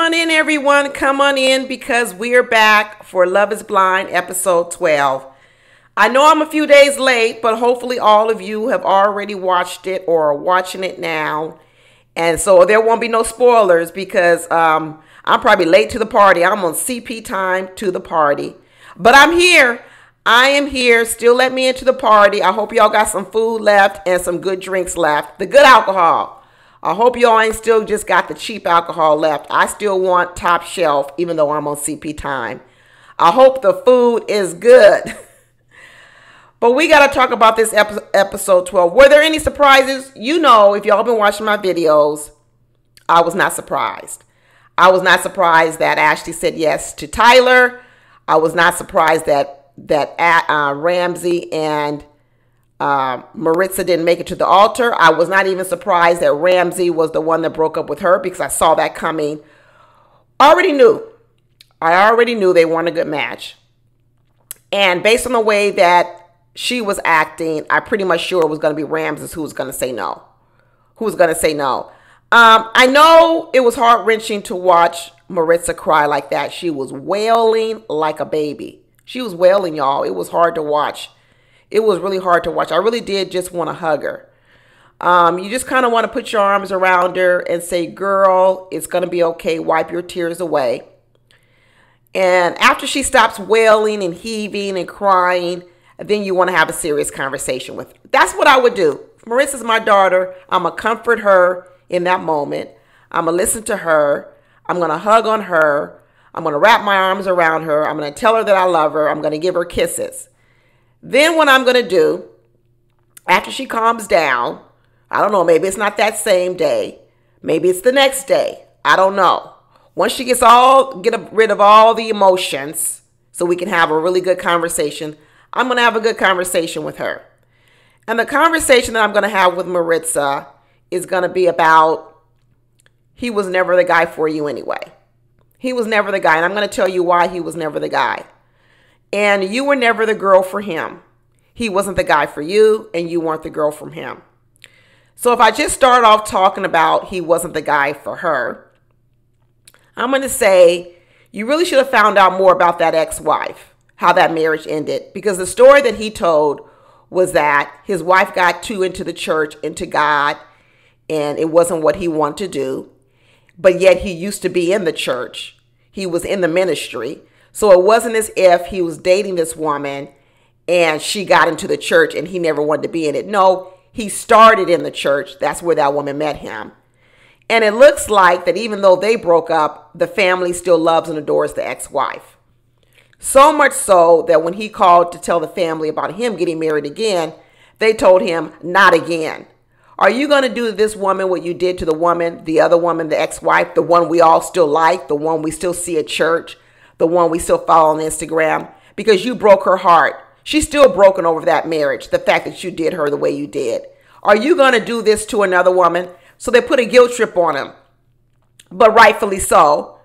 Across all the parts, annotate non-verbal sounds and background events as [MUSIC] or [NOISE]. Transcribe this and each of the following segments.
On in, everyone. Come on in because we're back for Love is Blind episode 12. I know I'm a few days late, but hopefully all of you have already watched it or are watching it now. And so there won't be no spoilers because um, I'm probably late to the party. I'm on CP time to the party. But I'm here. I am here. Still let me into the party. I hope y'all got some food left and some good drinks left. The good alcohol. I hope y'all ain't still just got the cheap alcohol left. I still want top shelf, even though I'm on CP time. I hope the food is good. [LAUGHS] But we got to talk about this episode 12. Were there any surprises? You know, if y'all been watching my videos, I was not surprised. I was not surprised that Ashley said yes to Tyler. I was not surprised that that uh, Ramsey and uh, Maritza didn't make it to the altar. I was not even surprised that Ramsey was the one that broke up with her because I saw that coming. Already knew. I already knew they weren't a good match. And based on the way that she was acting, I pretty much sure it was going to be Ramses who was going to say no. Who was going to say no. Um, I know it was heart wrenching to watch Maritza cry like that. She was wailing like a baby. She was wailing, y'all. It was hard to watch. It was really hard to watch. I really did just want to hug her. Um, you just kind of want to put your arms around her and say, Girl, it's going to be okay. Wipe your tears away. And after she stops wailing and heaving and crying, then you want to have a serious conversation with. Her. That's what I would do. Marissa's my daughter. I'm going to comfort her in that moment. I'm going to listen to her. I'm going to hug on her. I'm going to wrap my arms around her. I'm going to tell her that I love her. I'm going to give her kisses. Then, what I'm going to do, after she calms down, I don't know, maybe it's not that same day. Maybe it's the next day. I don't know. Once she gets all, get rid of all the emotions so we can have a really good conversation, I'm going to have a good conversation with her. And the conversation that I'm going to have with Maritza is going to be about he was never the guy for you anyway. He was never the guy. And I'm going to tell you why he was never the guy. And you were never the girl for him. He wasn't the guy for you, and you weren't the girl from him. So if I just start off talking about he wasn't the guy for her, I'm going to say you really should have found out more about that ex wife how that marriage ended because the story that he told was that his wife got too into the church, into God, and it wasn't what he wanted to do. But yet he used to be in the church, he was in the ministry. So it wasn't as if he was dating this woman and she got into the church and he never wanted to be in it. No, he started in the church. That's where that woman met him. And it looks like that even though they broke up, the family still loves and adores the ex wife. So much so that when he called to tell the family about him getting married again, they told him, not again. Are you going to do this woman what you did to the woman, the other woman, the ex wife, the one we all still like, the one we still see at church, the one we still follow on Instagram? Because you broke her heart. She's still broken over that marriage, the fact that you did her the way you did. Are you going to do this to another woman? So they put a guilt trip on him, but rightfully so.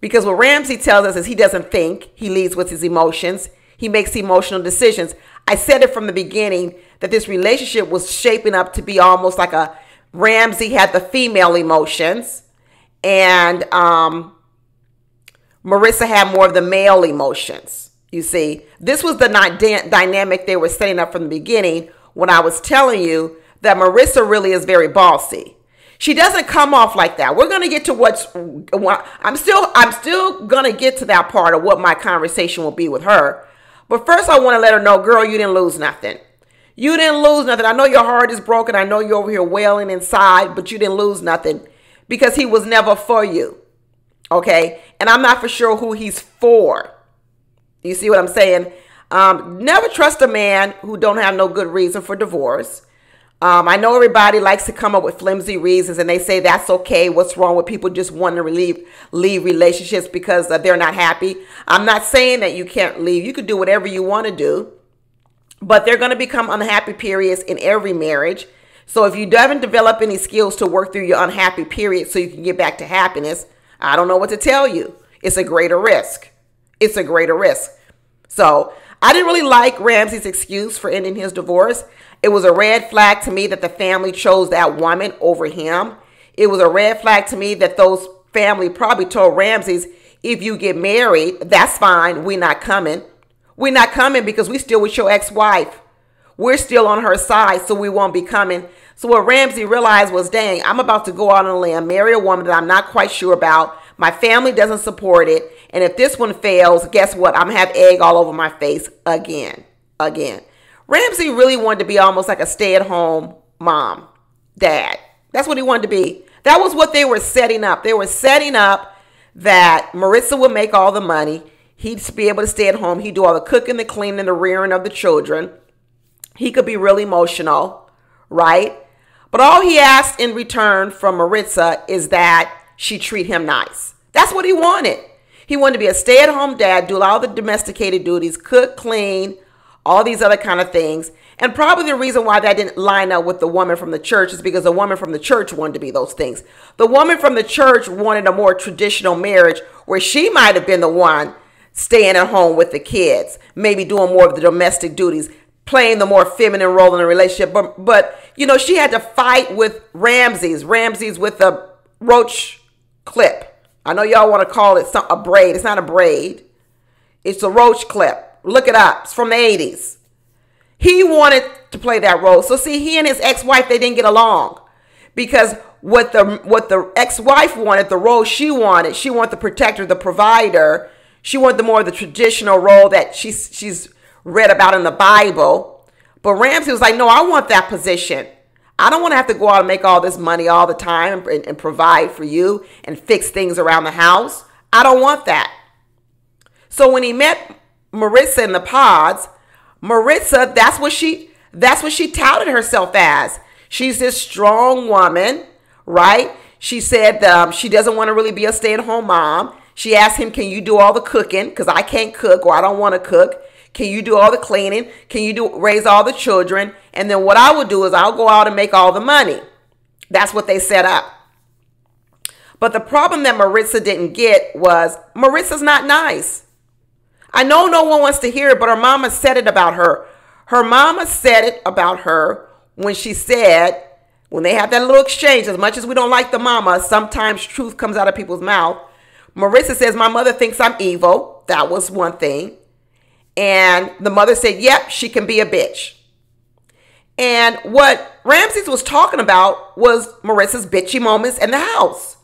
Because what Ramsey tells us is he doesn't think, he leads with his emotions, he makes emotional decisions. I said it from the beginning that this relationship was shaping up to be almost like a Ramsey had the female emotions and um, Marissa had more of the male emotions. You see, this was the dynamic they were setting up from the beginning when I was telling you that Marissa really is very bossy. She doesn't come off like that. We're going to get to what's I'm still I'm still going to get to that part of what my conversation will be with her. But first I want to let her know, girl, you didn't lose nothing. You didn't lose nothing. I know your heart is broken. I know you're over here wailing inside, but you didn't lose nothing because he was never for you. Okay? And I'm not for sure who he's for. You see what I'm saying? Um, never trust a man who don't have no good reason for divorce. Um, I know everybody likes to come up with flimsy reasons and they say that's okay. What's wrong with people just wanting to leave, leave relationships because uh, they're not happy? I'm not saying that you can't leave. You could do whatever you want to do, but they're going to become unhappy periods in every marriage. So if you haven't developed any skills to work through your unhappy period so you can get back to happiness, I don't know what to tell you. It's a greater risk. It's a greater risk. So I didn't really like Ramsey's excuse for ending his divorce. It was a red flag to me that the family chose that woman over him. It was a red flag to me that those family probably told Ramses, if you get married, that's fine. We're not coming. We're not coming because we still with your ex-wife. We're still on her side, so we won't be coming. So what Ramsey realized was, dang, I'm about to go out on a limb, marry a woman that I'm not quite sure about. My family doesn't support it. And if this one fails, guess what? I'm gonna have egg all over my face again. Again. Ramsey really wanted to be almost like a stay-at-home mom, dad. That's what he wanted to be. That was what they were setting up. They were setting up that Marissa would make all the money. He'd be able to stay at home. He'd do all the cooking, the cleaning, the rearing of the children. He could be really emotional, right? But all he asked in return from Maritza is that she treat him nice. That's what he wanted. He wanted to be a stay at home dad, do all the domesticated duties, cook, clean, all these other kind of things. And probably the reason why that didn't line up with the woman from the church is because the woman from the church wanted to be those things. The woman from the church wanted a more traditional marriage where she might have been the one staying at home with the kids, maybe doing more of the domestic duties, playing the more feminine role in the relationship. But, but you know, she had to fight with Ramses, Ramses with a roach clip. I know y'all want to call it some, a braid. It's not a braid. It's a roach clip. Look it up. It's from the 80s. He wanted to play that role. So see, he and his ex-wife they didn't get along because what the what the ex-wife wanted, the role she wanted, she wanted the protector, the provider. She wanted the more the traditional role that she's she's read about in the Bible. But Ramsey was like, no, I want that position. I don't want to have to go out and make all this money all the time and, and provide for you and fix things around the house. I don't want that. So when he met Marissa in the pods, Marissa, that's what she that's what she touted herself as. She's this strong woman, right? She said um, she doesn't want to really be a stay-at-home mom. She asked him, "Can you do all the cooking? Because I can't cook or I don't want to cook. Can you do all the cleaning? Can you do raise all the children? And then what I would do is I'll go out and make all the money." That's what they set up. But the problem that Maritza didn't get was Maritza's not nice. I know no one wants to hear it, but her mama said it about her. Her mama said it about her when she said, when they have that little exchange, as much as we don't like the mama, sometimes truth comes out of people's mouth. Marissa says, My mother thinks I'm evil. That was one thing. And the mother said, Yep, she can be a bitch. And what Ramses was talking about was Marissa's bitchy moments in the house.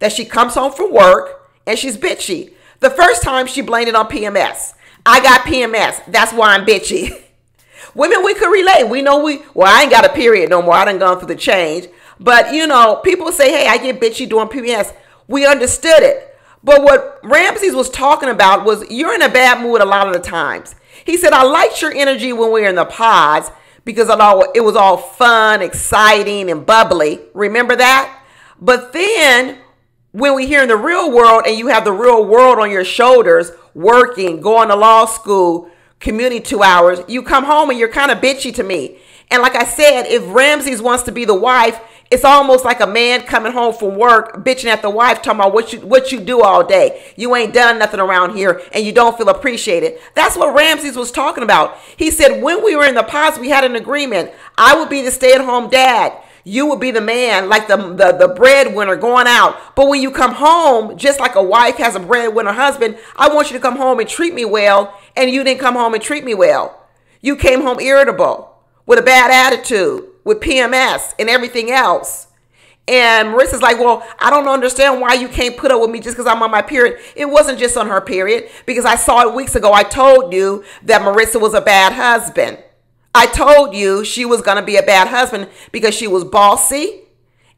That she comes home from work and she's bitchy. The first time she blamed it on PMS. I got PMS. That's why I'm bitchy. [LAUGHS] Women, we could relate. We know we, well, I ain't got a period no more. I done gone through the change. But, you know, people say, hey, I get bitchy doing PMS. We understood it. But what Ramses was talking about was you're in a bad mood a lot of the times. He said, I liked your energy when we were in the pods because it was all fun, exciting, and bubbly. Remember that? But then when we hear in the real world and you have the real world on your shoulders, working, going to law school, community two hours, you come home and you're kind of bitchy to me. And like I said, if Ramses wants to be the wife, it's almost like a man coming home from work, bitching at the wife, talking about what you what you do all day. You ain't done nothing around here, and you don't feel appreciated. That's what Ramses was talking about. He said when we were in the pods, we had an agreement. I would be the stay-at-home dad you would be the man, like the, the, the breadwinner going out. But when you come home, just like a wife has a breadwinner husband, I want you to come home and treat me well. And you didn't come home and treat me well. You came home irritable, with a bad attitude, with PMS and everything else. And Marissa's like, well, I don't understand why you can't put up with me just because I'm on my period. It wasn't just on her period because I saw it weeks ago. I told you that Marissa was a bad husband. I told you she was going to be a bad husband because she was bossy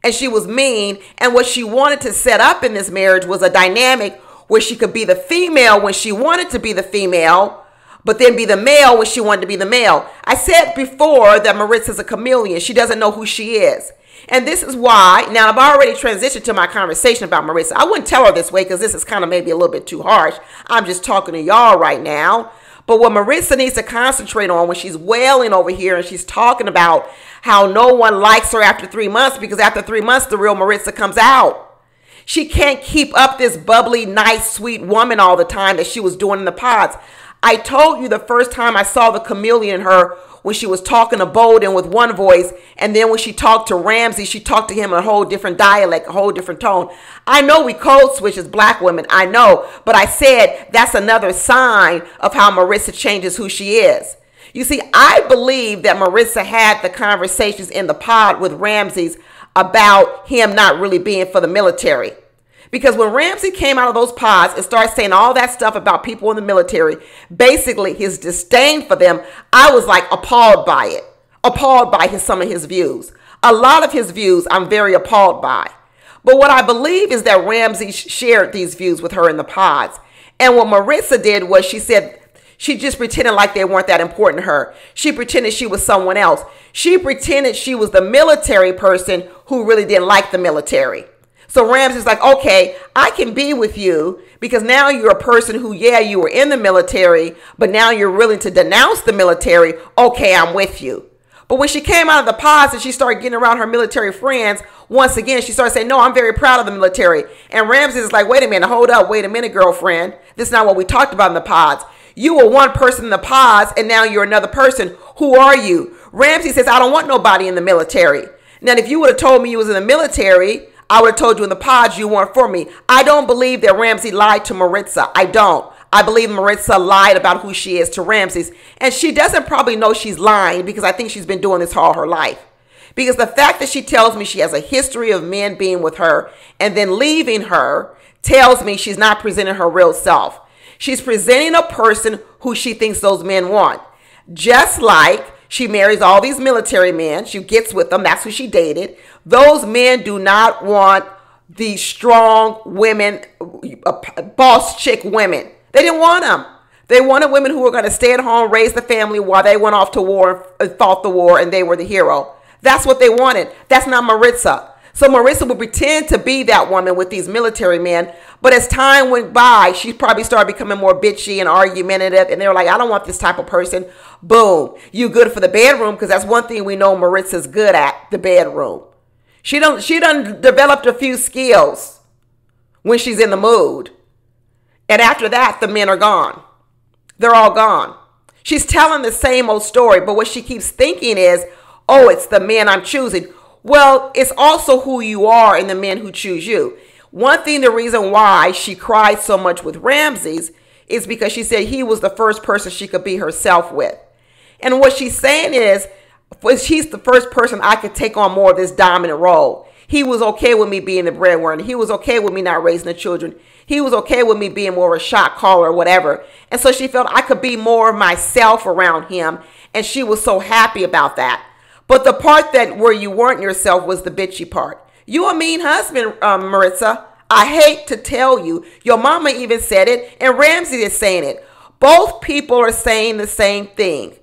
and she was mean. And what she wanted to set up in this marriage was a dynamic where she could be the female when she wanted to be the female, but then be the male when she wanted to be the male. I said before that Maritza's a chameleon. She doesn't know who she is. And this is why, now I've already transitioned to my conversation about Marissa. I wouldn't tell her this way because this is kind of maybe a little bit too harsh. I'm just talking to y'all right now. But what Marissa needs to concentrate on when she's wailing over here and she's talking about how no one likes her after three months because after three months, the real Marissa comes out. She can't keep up this bubbly, nice, sweet woman all the time that she was doing in the pods. I told you the first time I saw the chameleon in her when she was talking to Bolden with one voice, and then when she talked to Ramsey, she talked to him in a whole different dialect, a whole different tone. I know we code switch as black women, I know, but I said that's another sign of how Marissa changes who she is. You see, I believe that Marissa had the conversations in the pod with Ramsey's about him not really being for the military. Because when Ramsey came out of those pods and started saying all that stuff about people in the military, basically his disdain for them, I was like appalled by it, appalled by his, some of his views. A lot of his views I'm very appalled by. But what I believe is that Ramsey shared these views with her in the pods. And what Marissa did was she said, she just pretended like they weren't that important to her. She pretended she was someone else. She pretended she was the military person who really didn't like the military. So Ramsey's like, okay, I can be with you because now you're a person who, yeah, you were in the military, but now you're willing to denounce the military. Okay, I'm with you. But when she came out of the pods and she started getting around her military friends, once again, she started saying, No, I'm very proud of the military. And Ramsey is like, Wait a minute, hold up, wait a minute, girlfriend. This is not what we talked about in the pods. You were one person in the pods, and now you're another person. Who are you? Ramsey says, I don't want nobody in the military. Now, if you would have told me you was in the military, I would have told you in the pods you weren't for me. I don't believe that Ramsey lied to Maritza. I don't. I believe Maritza lied about who she is to Ramses. And she doesn't probably know she's lying because I think she's been doing this all her life. Because the fact that she tells me she has a history of men being with her and then leaving her tells me she's not presenting her real self. She's presenting a person who she thinks those men want. Just like she marries all these military men, she gets with them, that's who she dated. Those men do not want the strong women, uh, boss chick women. They didn't want them. They wanted women who were going to stay at home, raise the family while they went off to war and fought the war and they were the hero. That's what they wanted. That's not Maritza. So Marissa would pretend to be that woman with these military men. But as time went by, she probably started becoming more bitchy and argumentative. And they were like, I don't want this type of person. Boom. You good for the bedroom because that's one thing we know Maritza's good at, the bedroom. She don't she done developed a few skills when she's in the mood. And after that, the men are gone. They're all gone. She's telling the same old story, but what she keeps thinking is, oh, it's the men I'm choosing. Well, it's also who you are and the men who choose you. One thing, the reason why she cried so much with Ramses is because she said he was the first person she could be herself with. And what she's saying is, he's the first person I could take on more of this dominant role. He was okay with me being the breadwinner. He was okay with me not raising the children. He was okay with me being more of a shot caller or whatever. And so she felt I could be more of myself around him. And she was so happy about that. But the part that where you weren't yourself was the bitchy part. You a mean husband, um. I hate to tell you. Your mama even said it, and Ramsey is saying it. Both people are saying the same thing.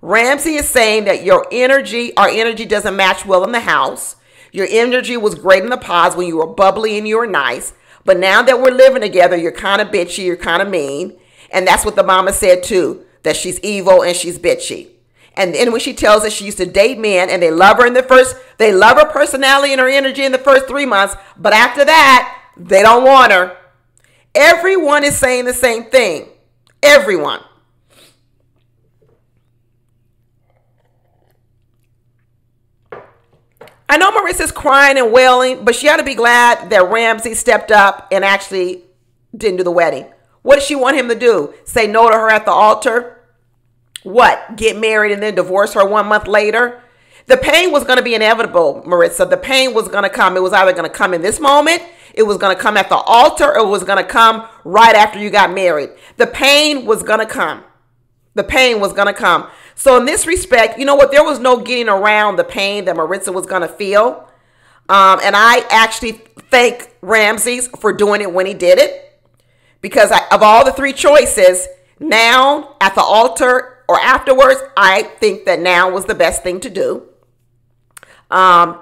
Ramsey is saying that your energy, our energy doesn't match well in the house. Your energy was great in the pods when you were bubbly and you were nice. But now that we're living together, you're kind of bitchy, you're kind of mean. And that's what the mama said too, that she's evil and she's bitchy. And then when she tells us she used to date men and they love her in the first, they love her personality and her energy in the first three months, but after that, they don't want her. Everyone is saying the same thing. Everyone. I know Marissa's crying and wailing, but she ought to be glad that Ramsey stepped up and actually didn't do the wedding. What does she want him to do? Say no to her at the altar? what? Get married and then divorce her one month later? The pain was going to be inevitable, Marissa. The pain was going to come. It was either going to come in this moment, it was going to come at the altar, or it was going to come right after you got married. The pain was going to come. The pain was going to come. So, in this respect, you know what? There was no getting around the pain that Maritza was going to feel. Um, and I actually thank Ramses for doing it when he did it. Because I, of all the three choices, now at the altar or afterwards, I think that now was the best thing to do. Um,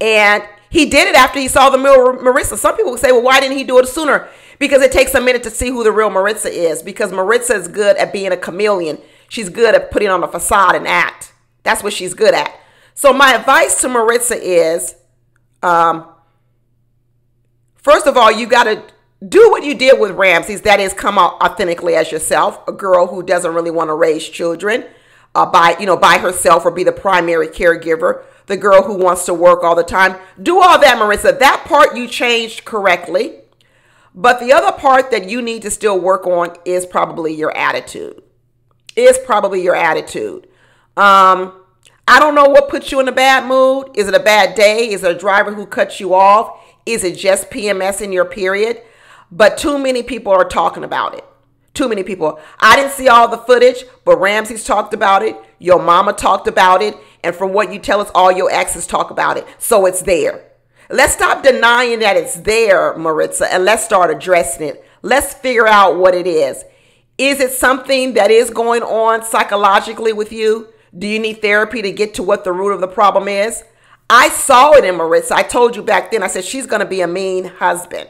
and he did it after he saw the real Maritza. Some people would say, well, why didn't he do it sooner? Because it takes a minute to see who the real Maritza is. Because Maritza is good at being a chameleon. She's good at putting on a facade and act. That's what she's good at. So my advice to Maritza is, um, first of all, you got to do what you did with Ramses. That is, come out authentically as yourself, a girl who doesn't really want to raise children uh, by you know by herself or be the primary caregiver. The girl who wants to work all the time. Do all that, Marissa. That part you changed correctly. But the other part that you need to still work on is probably your attitude. Is probably your attitude. Um, I don't know what puts you in a bad mood. Is it a bad day? Is it a driver who cuts you off? Is it just PMS in your period? But too many people are talking about it. Too many people. I didn't see all the footage, but Ramsey's talked about it. Your mama talked about it. And from what you tell us, all your exes talk about it. So it's there. Let's stop denying that it's there, Maritza, and let's start addressing it. Let's figure out what it is. Is it something that is going on psychologically with you? Do you need therapy to get to what the root of the problem is? I saw it in Maritza. I told you back then, I said, she's going to be a mean husband.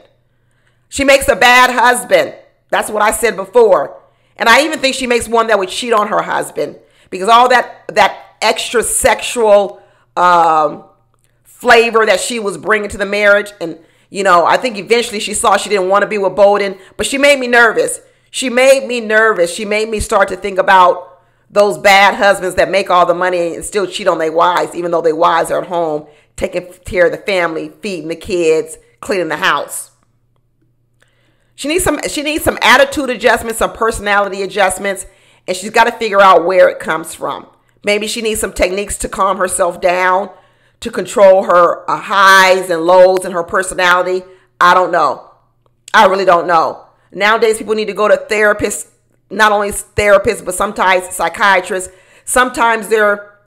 She makes a bad husband. That's what I said before. And I even think she makes one that would cheat on her husband because all that that extra sexual um, flavor that she was bringing to the marriage, and you know, I think eventually she saw she didn't want to be with Bolden, but she made me nervous. She made me nervous. She made me start to think about those bad husbands that make all the money and still cheat on their wives, even though their wives are at home taking care of the family, feeding the kids, cleaning the house. She needs some she needs some attitude adjustments, some personality adjustments, and she's got to figure out where it comes from. Maybe she needs some techniques to calm herself down, to control her uh, highs and lows and her personality. I don't know. I really don't know. Nowadays people need to go to therapists, not only therapists but sometimes psychiatrists. Sometimes they're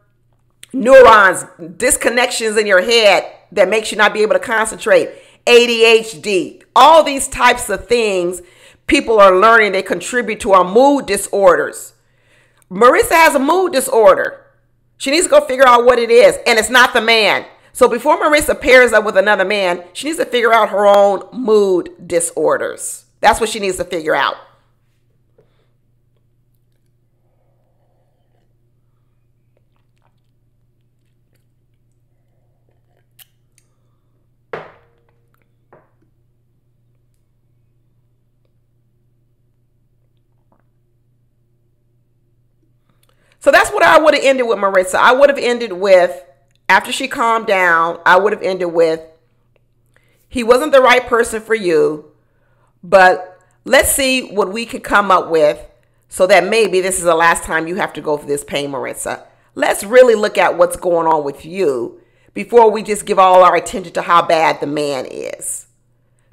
neurons, disconnections in your head that makes you not be able to concentrate. ADHD, all these types of things people are learning they contribute to our mood disorders. Marissa has a mood disorder. She needs to go figure out what it is, and it's not the man. So before Marissa pairs up with another man, she needs to figure out her own mood disorders. That's what she needs to figure out. So that's what I would have ended with Marissa. I would have ended with, after she calmed down, I would have ended with, he wasn't the right person for you, but let's see what we can come up with so that maybe this is the last time you have to go through this pain, Marissa. Let's really look at what's going on with you before we just give all our attention to how bad the man is.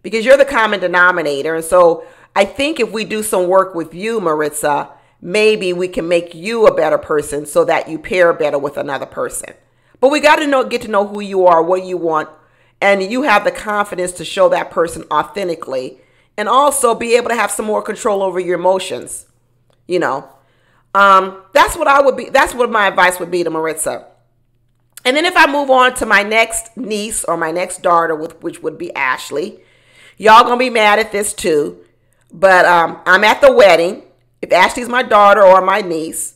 Because you're the common denominator. And so I think if we do some work with you, Maritza, maybe we can make you a better person so that you pair better with another person. But we got to know get to know who you are, what you want, and you have the confidence to show that person authentically and also be able to have some more control over your emotions. You know. Um, that's what I would be that's what my advice would be to Maritza. And then if I move on to my next niece or my next daughter, with which would be Ashley, y'all gonna be mad at this too. But um, I'm at the wedding if Ashley's my daughter or my niece,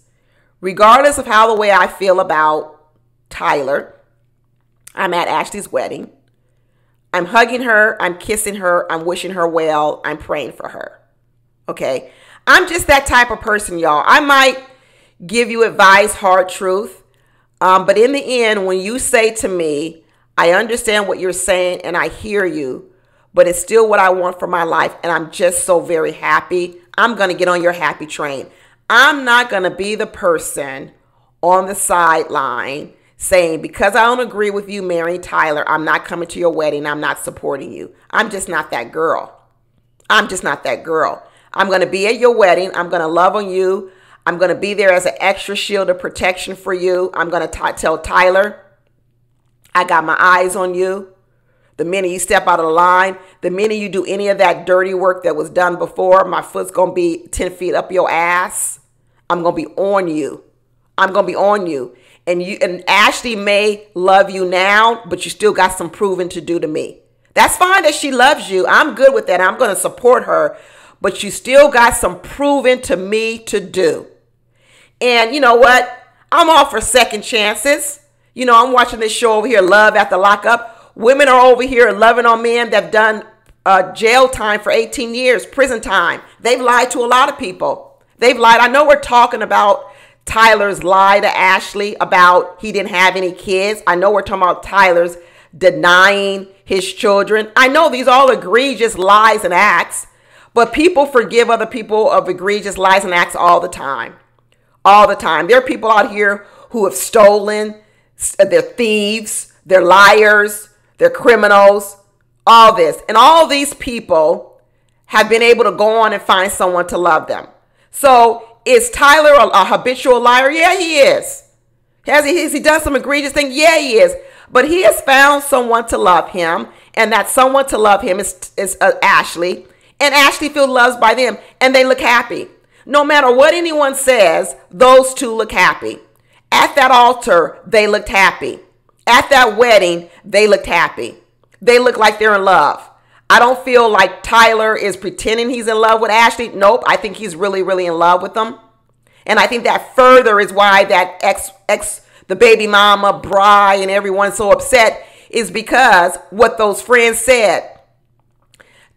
regardless of how the way I feel about Tyler, I'm at Ashley's wedding. I'm hugging her, I'm kissing her, I'm wishing her well, I'm praying for her. Okay? I'm just that type of person, y'all. I might give you advice, hard truth, um, but in the end, when you say to me, I understand what you're saying and I hear you, but it's still what I want for my life, and I'm just so very happy I'm going to get on your happy train. I'm not going to be the person on the sideline saying, because I don't agree with you Mary Tyler, I'm not coming to your wedding. I'm not supporting you. I'm just not that girl. I'm just not that girl. I'm going to be at your wedding. I'm going to love on you. I'm going to be there as an extra shield of protection for you. I'm going to tell Tyler, I got my eyes on you. The minute you step out of the line, the minute you do any of that dirty work that was done before, my foot's going to be 10 feet up your ass. I'm going to be on you. I'm going to be on you. And you and Ashley may love you now, but you still got some proving to do to me. That's fine that she loves you. I'm good with that. I'm going to support her, but you still got some proving to me to do. And you know what? I'm all for second chances. You know, I'm watching this show over here, Love After Lockup. Women are over here loving on men that've done uh, jail time for 18 years, prison time. They've lied to a lot of people. They've lied. I know we're talking about Tyler's lie to Ashley about he didn't have any kids. I know we're talking about Tyler's denying his children. I know these all egregious lies and acts, but people forgive other people of egregious lies and acts all the time. All the time. There are people out here who have stolen, they're thieves, they're liars, they're criminals, all this. And all these people have been able to go on and find someone to love them. So is Tyler a, a habitual liar? Yeah, he is. Has he, has he done some egregious thing? Yeah, he is. But he has found someone to love him, and that someone to love him is, is uh, Ashley. And Ashley feels loved by them, and they look happy. No matter what anyone says, those two look happy. At that altar, they looked happy. At that wedding, they looked happy. They look like they're in love. I don't feel like Tyler is pretending he's in love with Ashley. Nope, I think he's really, really in love with them. And I think that further is why that ex ex the baby mama, Bry, and everyone's so upset is because what those friends said.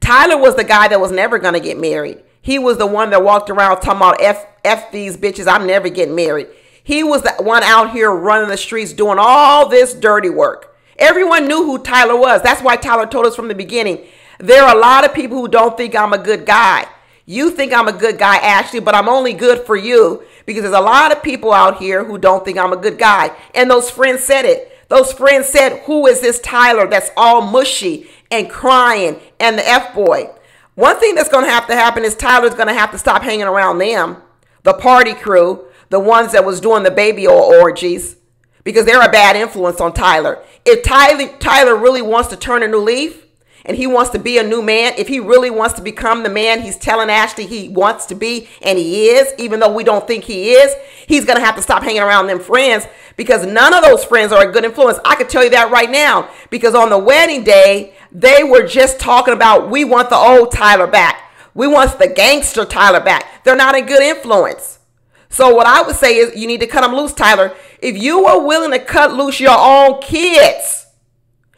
Tyler was the guy that was never gonna get married. He was the one that walked around talking about F F these bitches, I'm never getting married. He was the one out here running the streets doing all this dirty work. Everyone knew who Tyler was. That's why Tyler told us from the beginning. There are a lot of people who don't think I'm a good guy. You think I'm a good guy, Ashley, but I'm only good for you because there's a lot of people out here who don't think I'm a good guy. And those friends said it. Those friends said, Who is this Tyler that's all mushy and crying and the F boy? One thing that's going to have to happen is Tyler's going to have to stop hanging around them, the party crew, the ones that was doing the baby oil orgies, because they're a bad influence on Tyler. If Tyler, Tyler really wants to turn a new leaf and he wants to be a new man, if he really wants to become the man he's telling Ashley he wants to be, and he is, even though we don't think he is, he's going to have to stop hanging around them friends because none of those friends are a good influence. I could tell you that right now because on the wedding day, they were just talking about we want the old Tyler back. We want the gangster Tyler back. They're not a good influence. So what I would say is you need to cut them loose, Tyler. If you are willing to cut loose your own kids,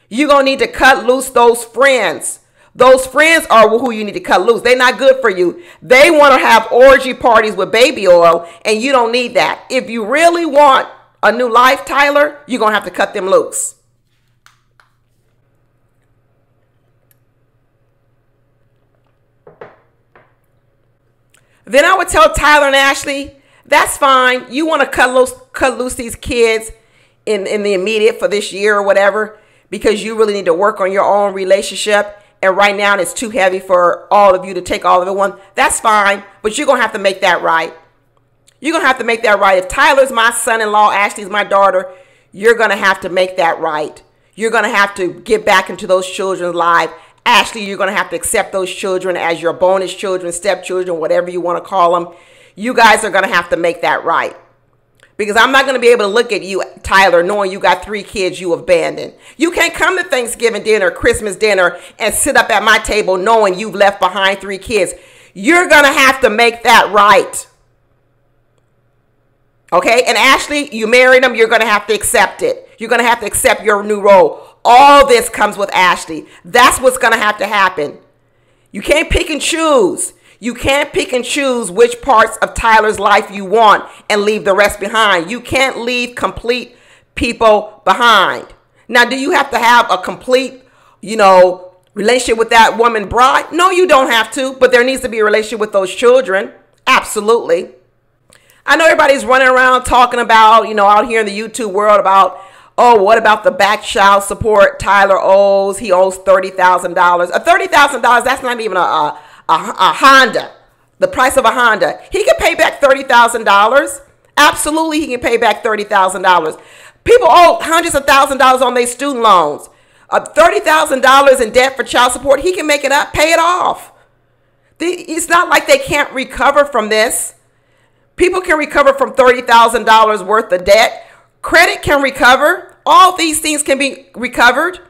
you're going to need to cut loose those friends. Those friends are who you need to cut loose. They're not good for you. They want to have orgy parties with baby oil, and you don't need that. If you really want a new life, Tyler, you're going to have to cut them loose. Then I would tell Tyler and Ashley, that's fine. You want to cut loose, cut loose these kids in, in the immediate for this year or whatever because you really need to work on your own relationship. And right now it's too heavy for all of you to take all of it one. That's fine, but you're going to have to make that right. You're going to have to make that right. If Tyler's my son-in-law, Ashley's my daughter, you're going to have to make that right. You're going to have to get back into those children's lives. Ashley, you're going to have to accept those children as your bonus children, stepchildren, whatever you want to call them you guys are going to have to make that right. Because I'm not going to be able to look at you, Tyler, knowing you got three kids you abandoned. You can't come to Thanksgiving dinner, Christmas dinner, and sit up at my table knowing you've left behind three kids. You're going to have to make that right. Okay? And Ashley, you married him, you're going to have to accept it. You're going to have to accept your new role. All this comes with Ashley. That's what's going to have to happen. You can't pick and choose. You can't pick and choose which parts of Tyler's life you want and leave the rest behind. You can't leave complete people behind. Now, do you have to have a complete, you know, relationship with that woman bride? No, you don't have to, but there needs to be a relationship with those children. Absolutely. I know everybody's running around talking about, you know, out here in the YouTube world about, oh, what about the back child support Tyler owes? He owes $30,000. A $30,000, that's not even a, a a, a Honda, the price of a Honda. He can pay back $30,000. Absolutely, he can pay back $30,000. People owe hundreds of thousands of dollars on their student loans. Uh, $30,000 in debt for child support, he can make it up, pay it off. The, it's not like they can't recover from this. People can recover from $30,000 worth of debt. Credit can recover. All these things can be recovered.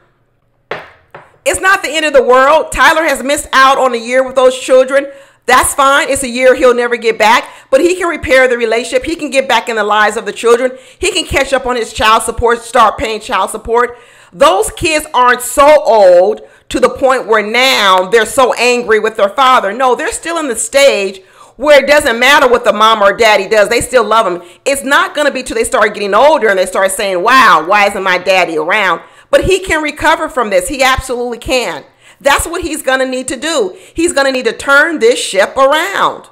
It's not the end of the world. Tyler has missed out on a year with those children. That's fine. It's a year he'll never get back, but he can repair the relationship. He can get back in the lives of the children. He can catch up on his child support, start paying child support. Those kids aren't so old to the point where now they're so angry with their father. No, they're still in the stage where it doesn't matter what the mom or daddy does, they still love them. It's not going to be till they start getting older and they start saying, wow, why isn't my daddy around? But he can recover from this. He absolutely can. That's what he's going to need to do. He's going to need to turn this ship around.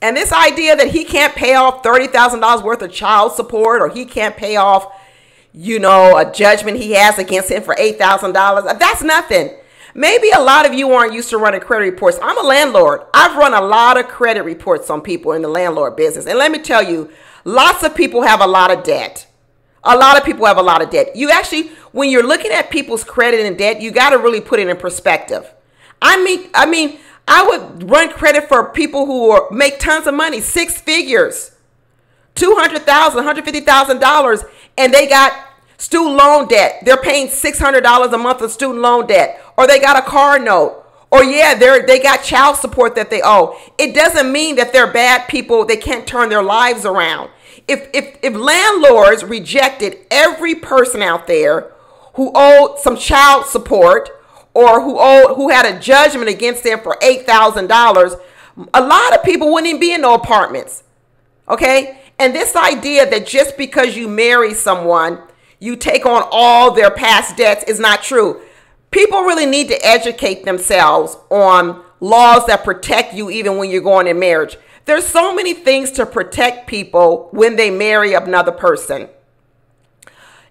And this idea that he can't pay off $30,000 worth of child support or he can't pay off, you know, a judgment he has against him for $8,000, that's nothing. Maybe a lot of you aren't used to running credit reports. I'm a landlord. I've run a lot of credit reports on people in the landlord business. And let me tell you, lots of people have a lot of debt. A lot of people have a lot of debt. You actually, when you're looking at people's credit and debt, you got to really put it in perspective. I mean, I mean, I would run credit for people who are, make tons of money, six figures, two hundred thousand, hundred fifty thousand dollars, and they got student loan debt. They're paying six hundred dollars a month of student loan debt, or they got a car note, or yeah, they're they got child support that they owe. It doesn't mean that they're bad people. They can't turn their lives around if, if, if landlords rejected every person out there who owed some child support or who owed who had a judgment against them for eight thousand dollars, a lot of people wouldn't even be in no apartments. Okay? And this idea that just because you marry someone, you take on all their past debts is not true. People really need to educate themselves on laws that protect you even when you're going in marriage. There's so many things to protect people when they marry another person.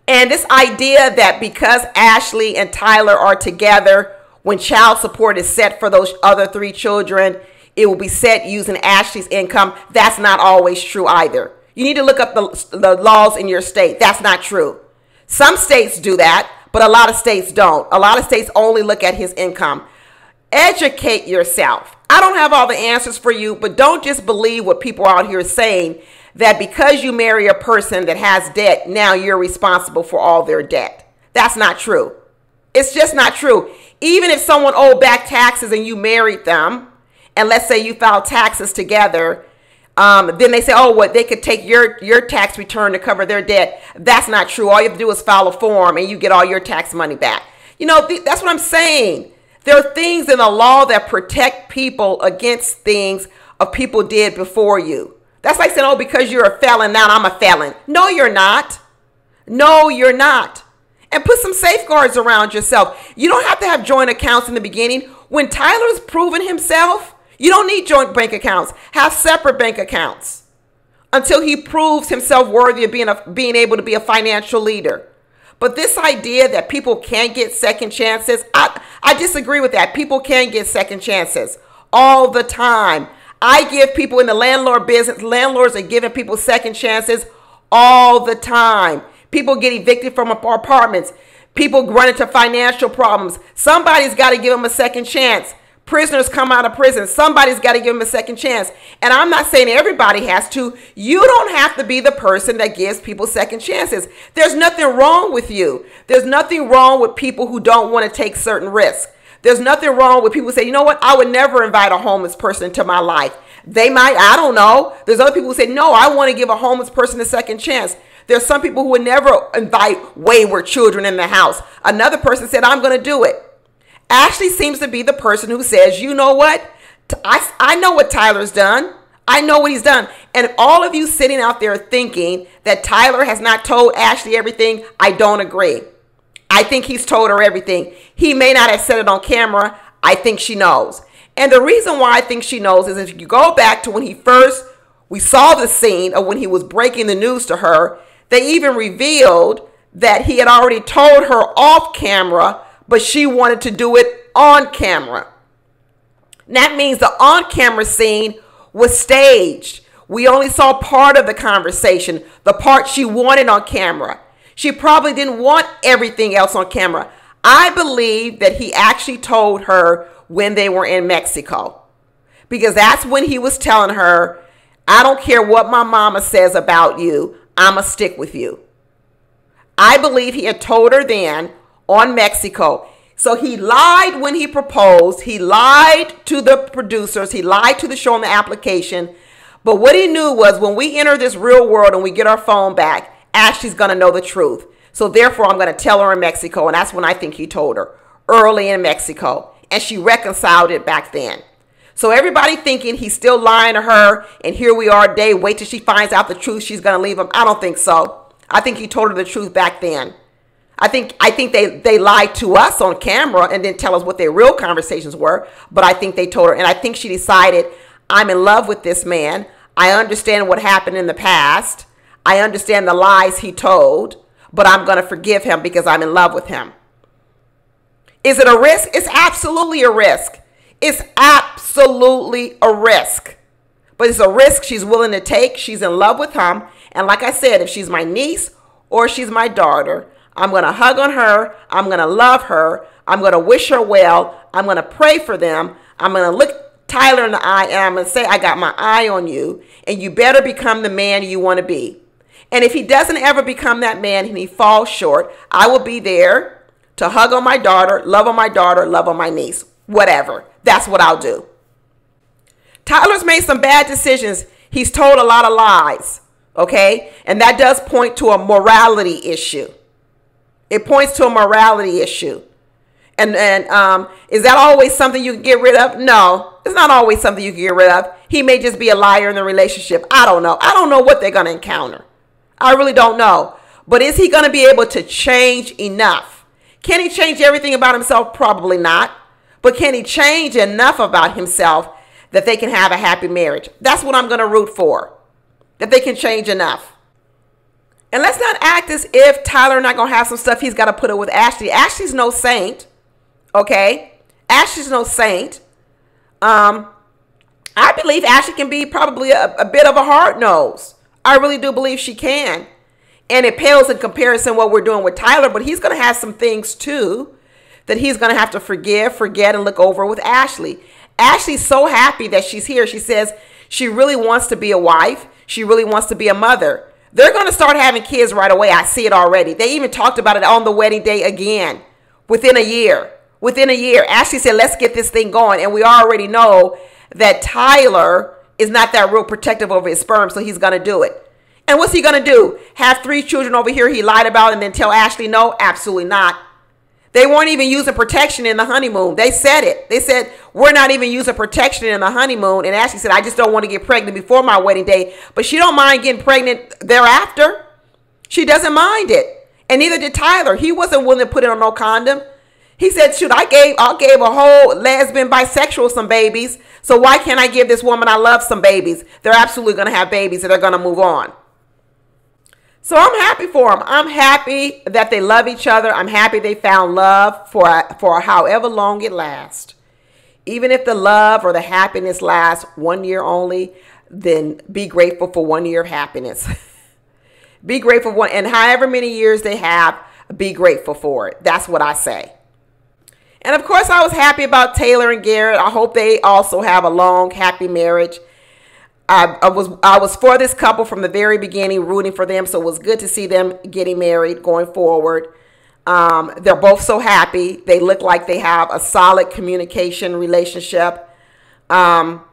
And this idea that because Ashley and Tyler are together, when child support is set for those other three children, it will be set using Ashley's income. That's not always true either. You need to look up the, the laws in your state. That's not true. Some states do that, but a lot of states don't. A lot of states only look at his income. Educate yourself. I don't have all the answers for you, but don't just believe what people out here are saying that because you marry a person that has debt, now you're responsible for all their debt. That's not true. It's just not true. Even if someone owed back taxes and you married them, and let's say you filed taxes together, um, then they say, oh, what they could take your your tax return to cover their debt. That's not true. All you have to do is file a form, and you get all your tax money back. You know, th- that's what I'm saying. There are things in the law that protect people against things of people did before you. That's like saying, oh, because you're a felon, now I'm a felon. No, you're not. No, you're not. And put some safeguards around yourself. You don't have to have joint accounts in the beginning. When Tyler's proven himself, you don't need joint bank accounts. Have separate bank accounts until he proves himself worthy of being, a, being able to be a financial leader. But this idea that people can't get second chances, I, I disagree with that. People can get second chances all the time. I give people in the landlord business, landlords are giving people second chances all the time. People get evicted from apartments. People run into financial problems. Somebody's got to give them a second chance prisoners come out of prison. Somebody's got to give them a second chance. And I'm not saying everybody has to. You don't have to be the person that gives people second chances. There's nothing wrong with you. There's nothing wrong with people who don't want to take certain risks. There's nothing wrong with people who say, you know what, I would never invite a homeless person into my life. They might, I don't know. There's other people who say, no, I want to give a homeless person a second chance. There's some people who would never invite wayward children in the house. Another person said, I'm going to do it. Ashley seems to be the person who says, you know what? I, I know what Tyler's done. I know what he's done. And all of you sitting out there thinking that Tyler has not told Ashley everything, I don't agree. I think he's told her everything. He may not have said it on camera. I think she knows. And the reason why I think she knows is if you go back to when he first, we saw the scene of when he was breaking the news to her, they even revealed that he had already told her off camera but she wanted to do it on camera. That means the on camera scene was staged. We only saw part of the conversation, the part she wanted on camera. She probably didn't want everything else on camera. I believe that he actually told her when they were in Mexico because that's when he was telling her, I don't care what my mama says about you, I'm going to stick with you. I believe he had told her then on Mexico. So he lied when he proposed. He lied to the producers. He lied to the show on the application. But what he knew was when we enter this real world and we get our phone back, Ashley's going to know the truth. So therefore, I'm going to tell her in Mexico. And that's when I think he told her early in Mexico. And she reconciled it back then. So everybody thinking he's still lying to her, and here we are, day. Wait till she finds out the truth. She's gonna leave him. I don't think so. I think he told her the truth back then. I think I think they they lied to us on camera and didn't tell us what their real conversations were. But I think they told her, and I think she decided, I'm in love with this man. I understand what happened in the past. I understand the lies he told, but I'm gonna forgive him because I'm in love with him. Is it a risk? It's absolutely a risk. It's absolutely a risk. But it's a risk she's willing to take. She's in love with him. And like I said, if she's my niece or she's my daughter, I'm going to hug on her. I'm going to love her. I'm going to wish her well. I'm going to pray for them. I'm going to look Tyler in the eye and I'm going to say, I got my eye on you. And you better become the man you want to be. And if he doesn't ever become that man and he falls short, I will be there to hug on my daughter, love on my daughter, love on my niece, whatever. That's what I'll do. Tyler's made some bad decisions. He's told a lot of lies, okay? And that does point to a morality issue. It points to a morality issue. And, and um, is that always something you can get rid of? No, it's not always something you can get rid of. He may just be a liar in the relationship. I don't know. I don't know what they're going to encounter. I really don't know. But is he going to be able to change enough? Can he change everything about himself? Probably not. But can he change enough about himself that they can have a happy marriage? That's what I'm going to root for. That they can change enough. And let's not act as if Tyler not to have some stuff he's got to put up with Ashley. Ashley's no saint. Okay? Ashley's no saint. Um, I believe Ashley can be probably a, a bit of a hard nose. I really do believe she can. And it pales in comparison what we're doing with Tyler, but he's to have some things too that he's to have to forgive, forget, and look over with Ashley. Ashley's so happy that she's here. She says she really wants to be a wife. She really wants to be a mother. They're going to start having kids right away. I see it already. They even talked about it on the wedding day again within a year. Within a year, Ashley said, let's get this thing going. And we already know that Tyler is not that real protective over his sperm, so he's going to do it. And what's he going to do? Have three children over here he lied about and then tell Ashley no? Absolutely not. They weren't even using protection in the honeymoon. They said it. They said, We're not even using protection in the honeymoon. And Ashley said, I just don't want to get pregnant before my wedding day. But she don't mind getting pregnant thereafter. She doesn't mind it. And neither did Tyler. He wasn't willing to put it on no condom. He said, shoot, I gave I gave a whole lesbian bisexual some babies. So why can't I give this woman I love some babies? They're absolutely gonna have babies and they're gonna move on. So I'm happy for them. I'm happy that they love each other. I'm happy they found love for for however long it lasts. Even if the love or the happiness lasts one year only, then be grateful for one year of happiness. [LAUGHS] be grateful one and however many years they have, be grateful for it. That's what I say. And of course, I was happy about Taylor and Garrett. I hope they also have a long, happy marriage. I, I, was I was for this couple from the very beginning, rooting for them. So it was good to see them getting married going forward. Um, they're both so happy. They look like they have a solid communication relationship. Um,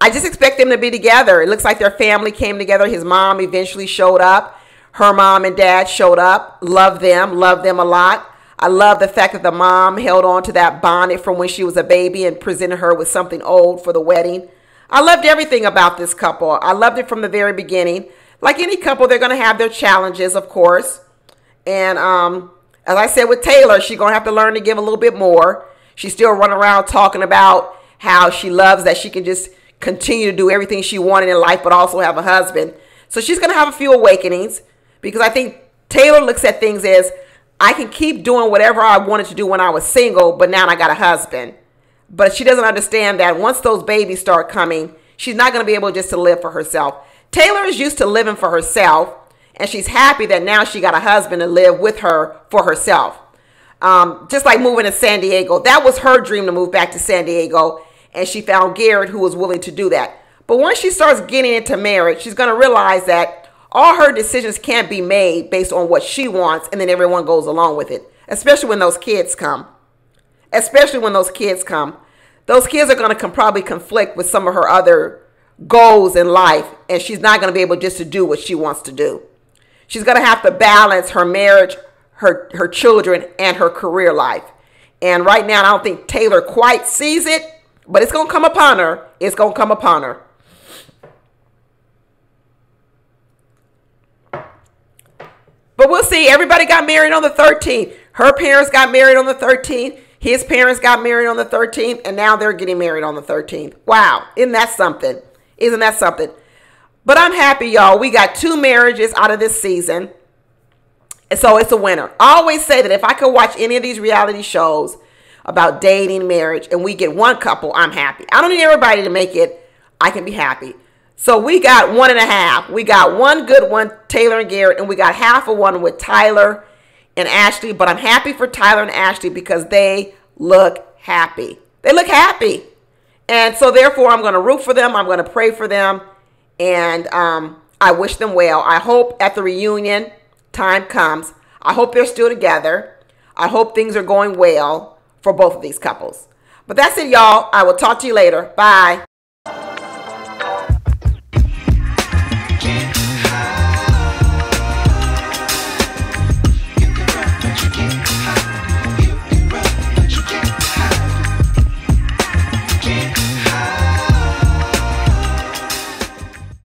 I just expect them to be together. It looks like their family came together. His mom eventually showed up. Her mom and dad showed up. Love them. Love them a lot. I love the fact that the mom held on to that bonnet from when she was a baby and presented her with something old for the wedding. I loved everything about this couple. I loved it from the very beginning. Like any couple, they're going to have their challenges, of course. And um, as I said with Taylor, she's going to have to learn to give a little bit more. She's still running around talking about how she loves that she can just continue to do everything she wanted in life, but also have a husband. So she's going to have a few awakenings because I think Taylor looks at things as I can keep doing whatever I wanted to do when I was single, but now I got a husband. But she doesn't understand that once those babies start coming, she's not going to be able just to live for herself. Taylor is used to living for herself, and she's happy that now she got a husband to live with her for herself. Um, just like moving to San Diego. That was her dream to move back to San Diego, and she found Garrett who was willing to do that. But once she starts getting into marriage, she's going to realize that all her decisions can't be made based on what she wants, and then everyone goes along with it. especially when those kids come. Especially when those kids come. Those kids are going to probably conflict with some of her other goals in life, and she's not going to be able just to do what she wants to do. She's going to have to balance her marriage, her, her children, and her career life. And right now, I don't think Taylor quite sees it, but it's going to come upon her. It's going to come upon her. But we'll see. Everybody got married on the 13th. Her parents got married on the 13th. His parents got married on the 13th. And now they're getting married on the 13th. Wow. Isn't that something? Isn't that something? But I'm happy, y'all. We got two marriages out of this season. And so it's a winner. I always say that if I could watch any of these reality shows about dating, marriage, and we get one couple, I'm happy. I don't need everybody to make it. I can be happy. So we got one and a half. We got one good one, Taylor and Garrett, and we got half of one with Tyler and Ashley. But I'm happy for Tyler and Ashley because they look happy. They look happy. And so therefore, I'm going to root for them. I'm going to pray for them. And um, I wish them well. I hope at the reunion time comes, I hope they're still together. I hope things are going well for both of these couples. But that's it, y'all. I will talk to you later. Bye.